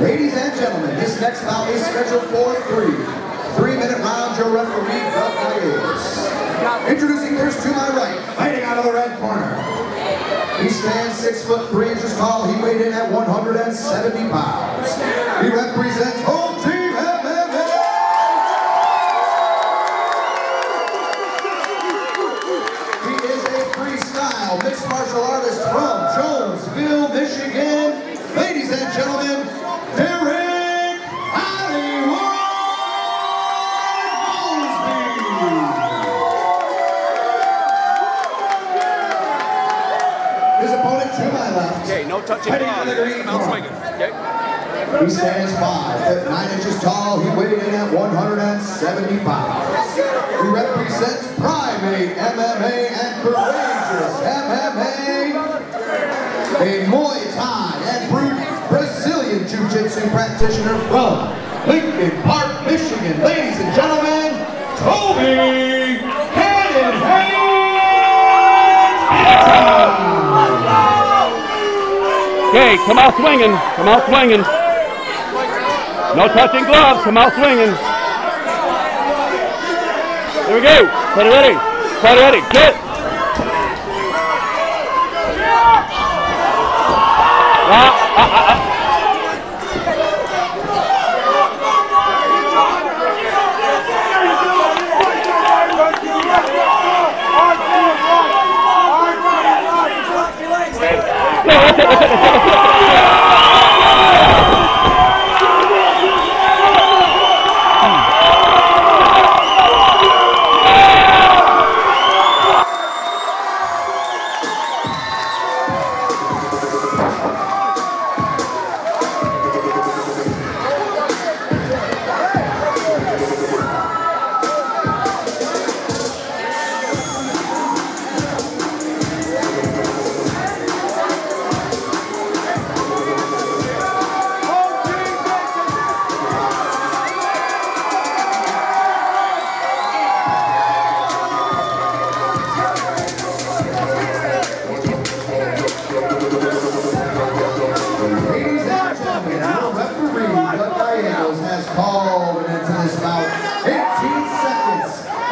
Ladies and gentlemen, this next bout is scheduled for three. Three-minute round, your referee, Doug Myers. Introducing first to my right, fighting out of the red corner. He stands six foot three inches tall. He weighed in at 170 pounds. He represents mixed martial artist from Jonesville, Michigan. Ladies and gentlemen, Derrick Hollywood. His opponent to my left. Okay, no touching gloves. out the green swinging. Okay. He stands five foot nine inches tall. He weighed in at 170 pounds. He represents Primate a Muay Thai and Brazilian Jiu-Jitsu practitioner from Lincoln Park, Michigan. Ladies and gentlemen, Toby Cannon Haynes Okay, come out swinging. Come out swinging. No touching gloves. Come out swinging. Here we go. Party ready. Party ready. Get. 啊啊啊啊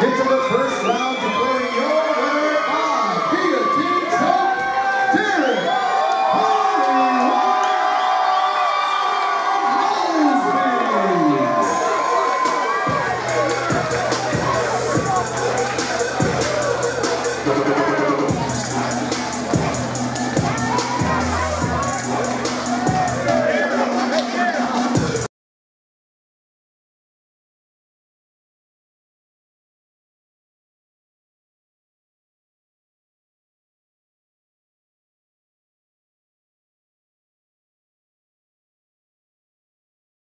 into the first